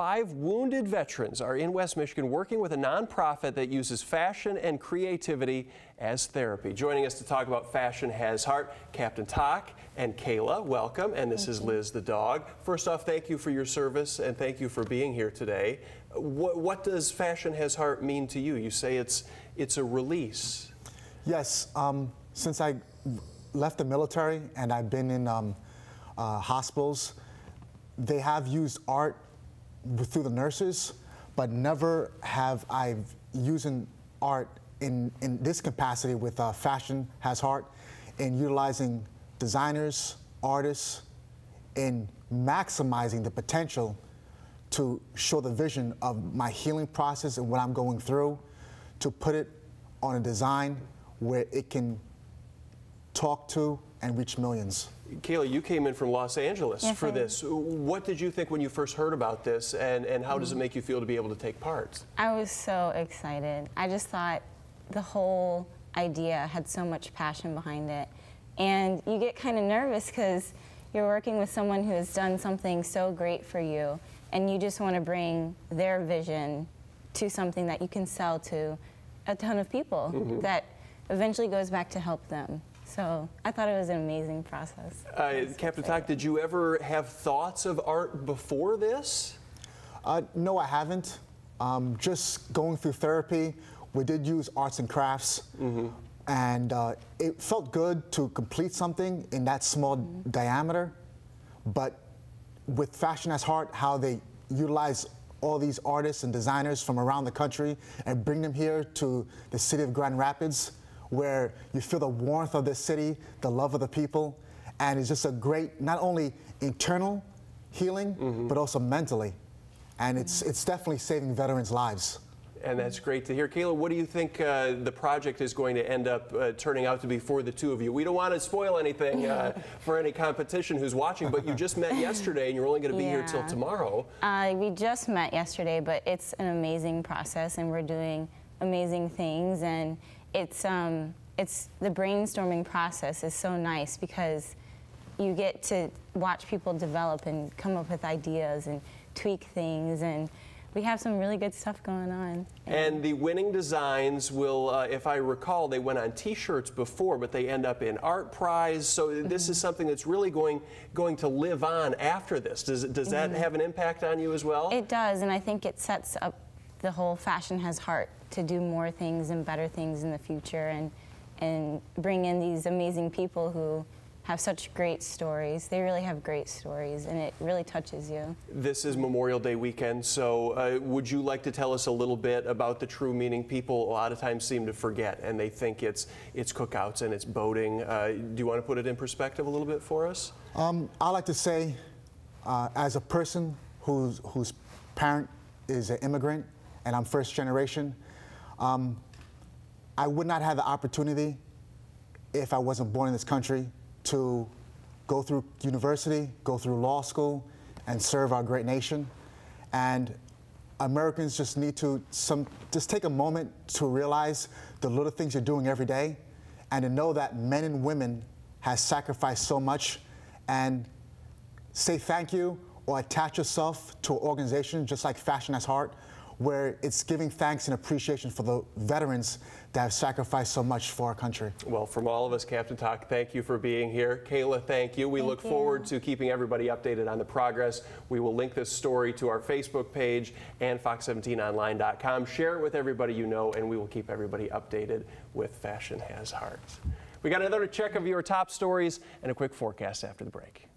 Five wounded veterans are in West Michigan working with a nonprofit that uses fashion and creativity as therapy. Joining us to talk about Fashion Has Heart, Captain Thach and Kayla. Welcome. And this thank is Liz the dog. First off, thank you for your service and thank you for being here today. What, what does Fashion Has Heart mean to you? You say it's, it's a release. Yes. Um, since I left the military and I've been in um, uh, hospitals, they have used art through the nurses, but never have I using art in, in this capacity with uh, Fashion Has Heart in utilizing designers, artists, in maximizing the potential to show the vision of my healing process and what I'm going through, to put it on a design where it can talk to and reach millions. Kayla, you came in from Los Angeles yes, for this. What did you think when you first heard about this, and, and how does it make you feel to be able to take part? I was so excited. I just thought the whole idea had so much passion behind it. And you get kind of nervous because you're working with someone who has done something so great for you, and you just want to bring their vision to something that you can sell to a ton of people mm -hmm. that eventually goes back to help them. So I thought it was an amazing process. Uh, Captain Thach, did you ever have thoughts of art before this? Uh, no, I haven't. Um, just going through therapy, we did use arts and crafts. Mm -hmm. And uh, it felt good to complete something in that small mm -hmm. diameter. But with Fashion Has Heart, how they utilize all these artists and designers from around the country and bring them here to the city of Grand Rapids, where you feel the warmth of the city, the love of the people, and it's just a great, not only internal healing, mm -hmm. but also mentally. And it's, it's definitely saving veterans' lives. And that's great to hear. Kayla, what do you think uh, the project is going to end up uh, turning out to be for the two of you? We don't want to spoil anything uh, for any competition who's watching, but you just met yesterday and you're only going to be yeah. here till tomorrow. Uh, we just met yesterday, but it's an amazing process and we're doing amazing things. And it's, um, it's the brainstorming process is so nice because you get to watch people develop and come up with ideas and tweak things and we have some really good stuff going on. And the winning designs will, uh, if I recall, they went on T-shirts before, but they end up in ArtPrize. So mm -hmm. this is something that's really going going to live on after this. Does does that mm -hmm. have an impact on you as well? It does, and I think it sets up the whole fashion has heart to do more things and better things in the future and and bring in these amazing people who have such great stories. They really have great stories, and it really touches you. This is Memorial Day weekend, so uh, would you like to tell us a little bit about the true meaning? People a lot of times seem to forget, and they think it's it's cookouts and it's boating. Uh, do you want to put it in perspective a little bit for us? Um, I like to say, uh, as a person whose whose parent is an immigrant, and I'm first generation. Um, I would not have the opportunity if I wasn't born in this country to go through university, go through law school, and serve our great nation. And Americans just need to some just take a moment to realize the little things you're doing every day and to know that men and women has sacrificed so much and say thank you or attach yourself to an organization just like Fashion Has Heart where it's giving thanks and appreciation for the veterans that have sacrificed so much for our country. Well, from all of us, Captain Thach, thank you for being here. Kayla, thank you. We thank look you. forward to keeping everybody updated on the progress. We will link this story to our Facebook page and fox17online.com. Share it with everybody you know, and we will keep everybody updated with Fashion Has Heart. We got another check of your top stories and a quick forecast after the break.